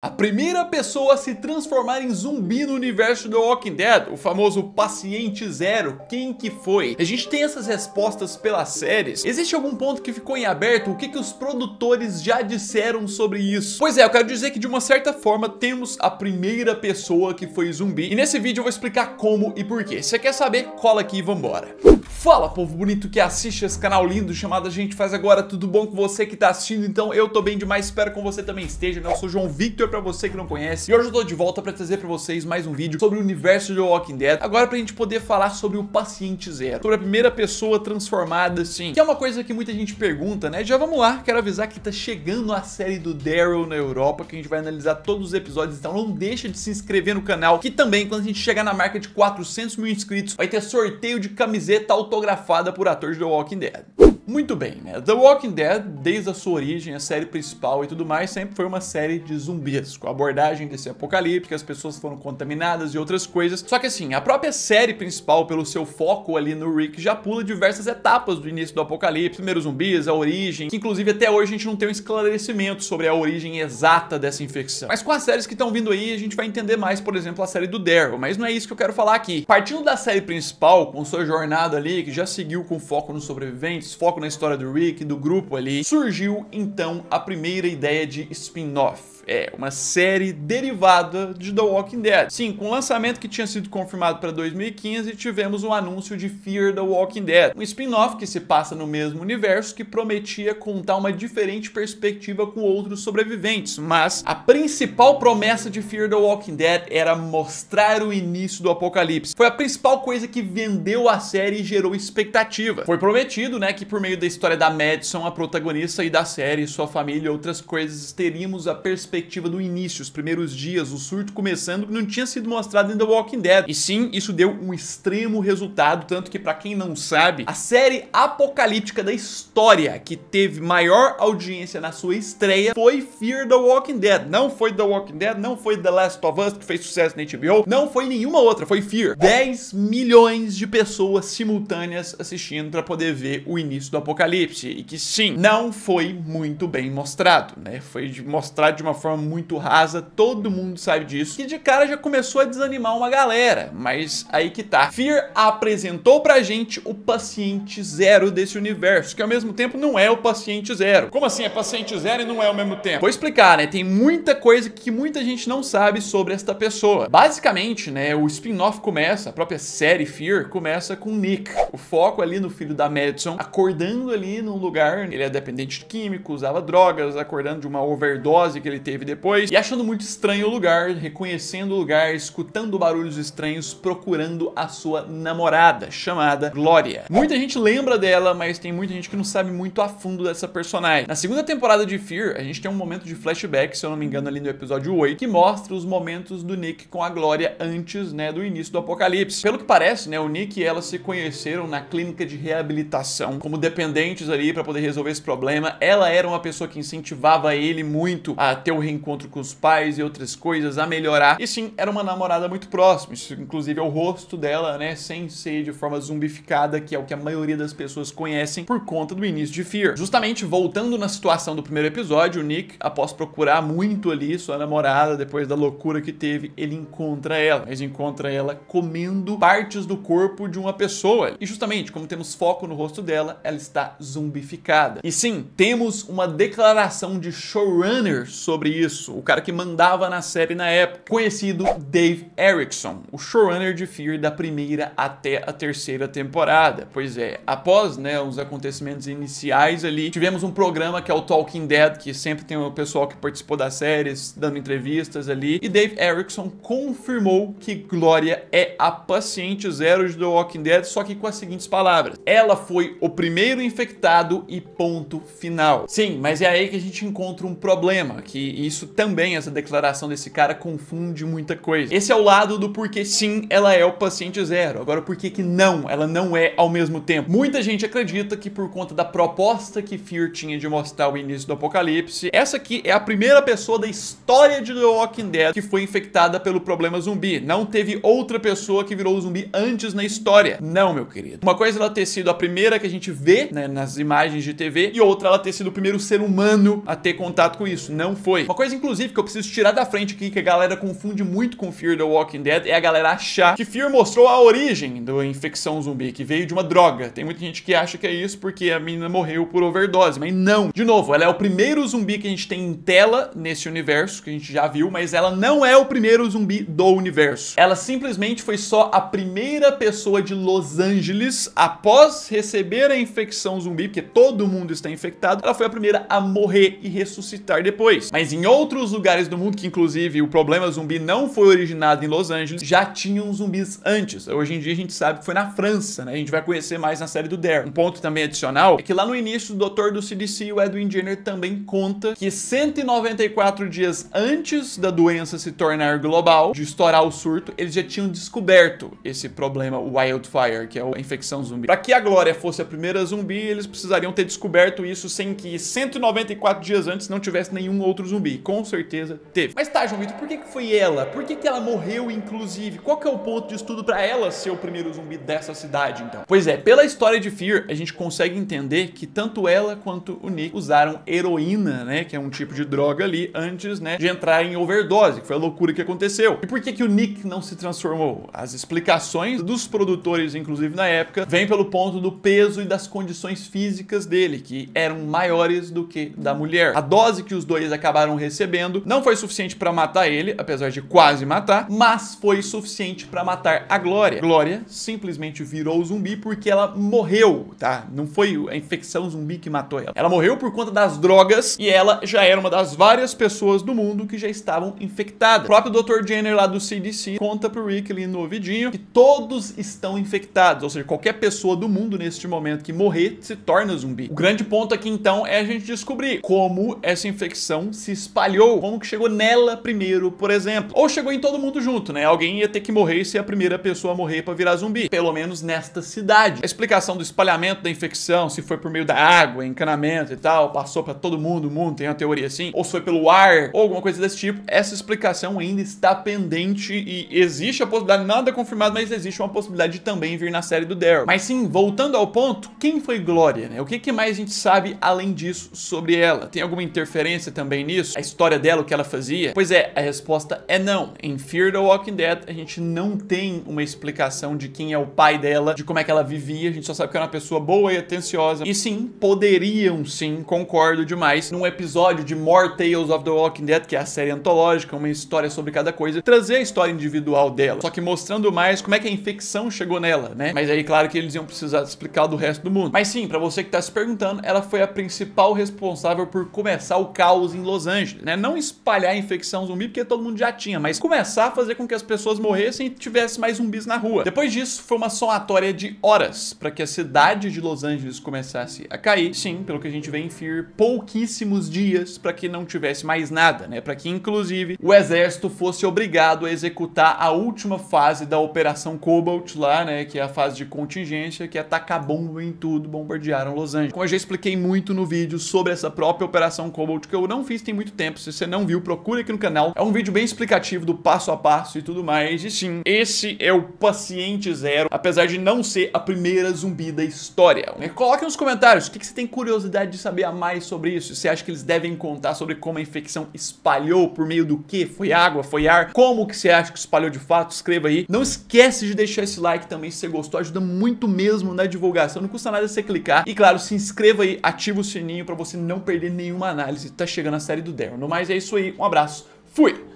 A primeira pessoa a se transformar em zumbi no universo do Walking Dead, o famoso paciente zero, quem que foi? A gente tem essas respostas pelas séries. Existe algum ponto que ficou em aberto? O que que os produtores já disseram sobre isso? Pois é, eu quero dizer que de uma certa forma temos a primeira pessoa que foi zumbi. E nesse vídeo eu vou explicar como e porquê. Se você quer saber, cola aqui e vambora. Fala povo bonito que assiste esse canal lindo chamado A Gente Faz Agora, tudo bom com você que tá assistindo? Então eu tô bem demais, espero que você também esteja, né? Eu sou João Victor pra você que não conhece e hoje eu tô de volta pra trazer pra vocês mais um vídeo sobre o universo de Walking Dead, agora pra gente poder falar sobre o Paciente Zero, sobre a primeira pessoa transformada assim, que é uma coisa que muita gente pergunta, né? Já vamos lá, quero avisar que tá chegando a série do Daryl na Europa, que a gente vai analisar todos os episódios, então não deixa de se inscrever no canal, que também quando a gente chegar na marca de 400 mil inscritos, vai ter sorteio de camiseta autografada por atores de The Walking Dead. Muito bem, né? The Walking Dead, desde a sua origem, a série principal e tudo mais, sempre foi uma série de zumbis, com a abordagem desse apocalipse, que as pessoas foram contaminadas e outras coisas. Só que assim, a própria série principal, pelo seu foco ali no Rick, já pula diversas etapas do início do apocalipse. Primeiro zumbis, a origem, que inclusive até hoje a gente não tem um esclarecimento sobre a origem exata dessa infecção. Mas com as séries que estão vindo aí, a gente vai entender mais, por exemplo, a série do Daryl, mas não é isso que eu quero falar aqui. Partindo da série principal, com sua jornada ali, que já seguiu com foco nos sobreviventes, foco na história do Rick, do grupo ali, surgiu então a primeira ideia de spin-off. É, uma série derivada de The Walking Dead. Sim, com o lançamento que tinha sido confirmado para 2015, tivemos um anúncio de Fear the Walking Dead, um spin-off que se passa no mesmo universo que prometia contar uma diferente perspectiva com outros sobreviventes, mas a principal promessa de Fear the Walking Dead era mostrar o início do apocalipse. Foi a principal coisa que vendeu a série e gerou expectativa. Foi prometido, né, que por meio da história da Madison, a protagonista e da série, sua família e outras coisas, teríamos a perspectiva do início, os primeiros dias, o surto começando, que não tinha sido mostrado em The Walking Dead. E sim, isso deu um extremo resultado, tanto que para quem não sabe, a série apocalíptica da história que teve maior audiência na sua estreia foi Fear the Walking Dead. Não foi The Walking Dead, não foi The Last of Us, que fez sucesso na HBO, não foi nenhuma outra, foi Fear. 10 milhões de pessoas simultâneas assistindo para poder ver o início do apocalipse. E que sim, não foi muito bem mostrado, né? Foi mostrado de uma forma muito rasa, todo mundo sabe disso, que de cara já começou a desanimar uma galera, mas aí que tá. Fear apresentou pra gente o paciente zero desse universo, que ao mesmo tempo não é o paciente zero. Como assim é paciente zero e não é ao mesmo tempo? Vou explicar, né? Tem muita coisa que muita gente não sabe sobre esta pessoa. Basicamente, né, o spin-off começa, a própria série Fear começa com Nick. O foco ali no filho da Madison, acordando ali num lugar, ele é dependente de químicos, usava drogas, acordando de uma overdose que ele teve depois e achando muito estranho o lugar, reconhecendo o lugar, escutando barulhos estranhos, procurando a sua namorada, chamada Glória. Muita gente lembra dela, mas tem muita gente que não sabe muito a fundo dessa personagem. Na segunda temporada de Fear, a gente tem um momento de flashback, se eu não me engano, ali no episódio 8, que mostra os momentos do Nick com a Glória antes, né, do início do apocalipse. Pelo que parece, né, o Nick e ela se conheceram na clínica de reabilitação como dependentes ali para poder resolver esse problema. Ela era uma pessoa que incentivava ele muito a ter o reencontro com os pais e outras coisas, a melhorar. E sim, era uma namorada muito próxima. Isso, inclusive, é o rosto dela, né? Sem ser de forma zumbificada, que é o que a maioria das pessoas conhecem por conta do início de Fear. Justamente voltando na situação do primeiro episódio, o Nick, após procurar muito ali sua namorada, depois da loucura que teve, ele encontra ela. Mas encontra ela comendo partes do corpo de uma pessoa. E justamente, como temos foco no rosto dela, ela está zumbificada. E sim, temos uma declaração de showrunner sobre isso, o cara que mandava na série na época, conhecido Dave Erickson, o showrunner de Fear da primeira até a terceira temporada. Pois é, após né, os acontecimentos iniciais ali, tivemos um programa que é o Talking Dead, que sempre tem o pessoal que participou das séries, dando entrevistas ali, e Dave Erickson confirmou que Glória é a paciente zero de The Walking Dead, só que com as seguintes palavras: ela foi o primeiro infectado e ponto final. Sim, mas é aí que a gente encontra um problema, que isso também, essa declaração desse cara, confunde muita coisa. Esse é o lado do porquê sim, ela é o paciente zero. Agora, por que não, ela não é ao mesmo tempo? Muita gente acredita que por conta da proposta que Fear tinha de mostrar o início do apocalipse, essa aqui é a primeira pessoa da história de The Walking Dead que foi infectada pelo problema zumbi. Não teve outra pessoa que virou zumbi antes na história. Não, meu querido. Uma coisa é ela ter sido a primeira que a gente vê né, nas imagens de TV e outra ela ter sido o primeiro ser humano a ter contato com isso. Não foi. Uma coisa, inclusive, que eu preciso tirar da frente aqui, que a galera confunde muito com Fear the Walking Dead, é a galera achar que Fear mostrou a origem da infecção zumbi, que veio de uma droga. Tem muita gente que acha que é isso porque a menina morreu por overdose, mas não. De novo, ela é o primeiro zumbi que a gente tem em tela nesse universo, que a gente já viu, mas ela não é o primeiro zumbi do universo. Ela simplesmente foi só a primeira pessoa de Los Angeles após receber a infecção zumbi, porque todo mundo está infectado, ela foi a primeira a morrer e ressuscitar depois. Mas em outros lugares do mundo, que inclusive o problema zumbi não foi originado em Los Angeles, já tinham zumbis antes. Hoje em dia a gente sabe que foi na França, né? A gente vai conhecer mais na série do Dare. Um ponto também adicional é que lá no início o doutor do CDC, o Edwin Jenner, também conta que 194 dias antes da doença se tornar global, de estourar o surto, eles já tinham descoberto esse problema, o wildfire, que é a infecção zumbi. Para que a Glória fosse a primeira zumbi, eles precisariam ter descoberto isso sem que 194 dias antes não tivesse nenhum outro zumbi. Com certeza teve. Mas tá, João Vitor, por que, que foi ela? Por que, que ela morreu, inclusive? Qual que é o ponto de estudo para ela ser o primeiro zumbi dessa cidade, então? Pois é, pela história de Fear, a gente consegue entender que tanto ela quanto o Nick usaram heroína, né, que é um tipo de droga ali, antes, né, de entrar em overdose, que foi a loucura que aconteceu. E por que que o Nick não se transformou? As explicações dos produtores, inclusive na época, vêm pelo ponto do peso e das condições físicas dele, que eram maiores do que da mulher. A dose que os dois acabaram recebendo não foi suficiente para matar ele, apesar de quase matar, mas foi suficiente para matar a Glória. Glória simplesmente virou zumbi porque ela morreu, tá? Não foi a infecção zumbi que matou ela. Ela morreu por conta das drogas e ela já era uma das várias pessoas do mundo que já estavam infectadas. O próprio Dr. Jenner lá do CDC conta pro Rick ali no ouvidinho que todos estão infectados, ou seja, qualquer pessoa do mundo neste momento que morrer se torna zumbi. O grande ponto aqui então é a gente descobrir como essa infecção se espalhou, como que chegou nela primeiro, por exemplo. Ou chegou em todo mundo junto, né? Alguém ia ter que morrer e ser a primeira pessoa a morrer para virar zumbi, pelo menos nesta cidade. A explicação do espalhamento da infecção, se foi por meio da água, encanamento e tal, passou para todo mundo, o mundo tem uma teoria assim, ou se foi pelo ar, ou alguma coisa desse tipo, essa explicação ainda está pendente e existe a possibilidade, nada confirmado, mas existe uma possibilidade de também vir na série do Daryl. Mas sim, voltando ao ponto, quem foi Glória, né? O que, que mais a gente sabe além disso sobre ela? Tem alguma interferência também nisso? A história dela, o que ela fazia? Pois é, a resposta é não. Em Fear the Walking Dead, a gente não tem uma explicação de quem é o pai dela, de como é que ela vivia, a gente só sabe que era uma pessoa boa e atenciosa. E sim, poderiam sim, concordo demais, num episódio de More Tales of the Walking Dead, que é a série antológica, uma história sobre cada coisa, trazer a história individual dela, só que mostrando mais como é que a infecção chegou nela, né? Mas aí, claro que eles iam precisar explicar do resto do mundo. Mas sim, para você que tá se perguntando, ela foi a principal responsável por começar o caos em Los Angeles, né? Não espalhar a infecção zumbi, porque todo mundo já tinha, mas começar a fazer com que as pessoas morressem e tivesse mais zumbis na rua. Depois disso, foi uma somatória de horas para que a cidade de Los Angeles começasse a cair. Sim, pelo que a gente vê em Fear, pouquíssimos dias para que não tivesse mais nada, né? Para que inclusive o exército fosse obrigado a executar a última fase da Operação Cobalt lá, né? Que é a fase de contingência, que é atacar bomba em tudo, bombardearam Los Angeles. Como eu já expliquei muito no vídeo sobre essa própria Operação Cobalt, que eu não fiz tem muito tempo. Se você não viu, procure aqui no canal. É um vídeo bem explicativo do passo a passo e tudo mais. E sim, esse é o Paciente Zero, apesar de não ser a primeira zumbi da história. Coloque nos comentários o que, que você tem curiosidade de saber a mais sobre isso. Você acha que eles devem contar sobre como a infecção espalhou, por meio do que? Foi água, foi ar? Como que você acha que espalhou de fato? Escreva aí. Não esquece de deixar esse like também se você gostou, ajuda muito mesmo na divulgação. Não custa nada você clicar. E claro, se inscreva aí, ativa o sininho para você não perder nenhuma análise. Tá chegando a série do No mais é isso aí, um abraço, fui!